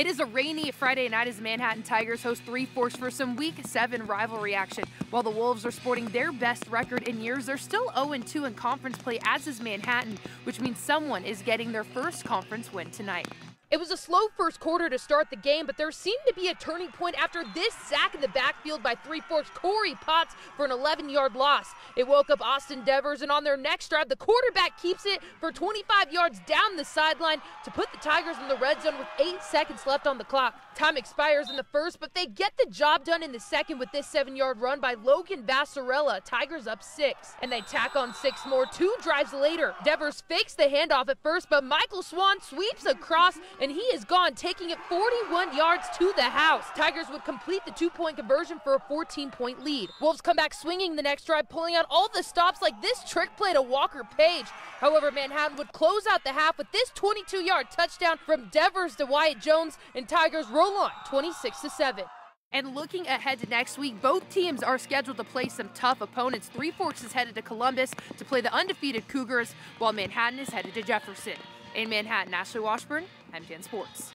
It is a rainy Friday night as Manhattan Tigers host Three Forks for some Week 7 rivalry action. While the Wolves are sporting their best record in years, they're still 0-2 in conference play, as is Manhattan, which means someone is getting their first conference win tonight. It was a slow first quarter to start the game, but there seemed to be a turning point after this sack in the backfield by Three Forks Corey Potts for an 11 yard loss. It woke up Austin Devers, and on their next drive, the quarterback keeps it for 25 yards down the sideline to put the Tigers in the red zone with eight seconds left on the clock. Time expires in the first, but they get the job done in the second with this seven yard run by Logan Bassarella. Tigers up six, and they tack on six more two drives later. Devers fakes the handoff at first, but Michael Swan sweeps across and he is gone, taking it 41 yards to the house. Tigers would complete the two point conversion for a 14 point lead. Wolves come back swinging the next drive, pulling out all the stops like this trick play to Walker Page. However, Manhattan would close out the half with this 22 yard touchdown from Devers to Wyatt Jones, and Tigers roll on 26 7. And looking ahead to next week, both teams are scheduled to play some tough opponents. Three Forks is headed to Columbus to play the undefeated Cougars, while Manhattan is headed to Jefferson. In Manhattan, Ashley Washburn, MTN Sports.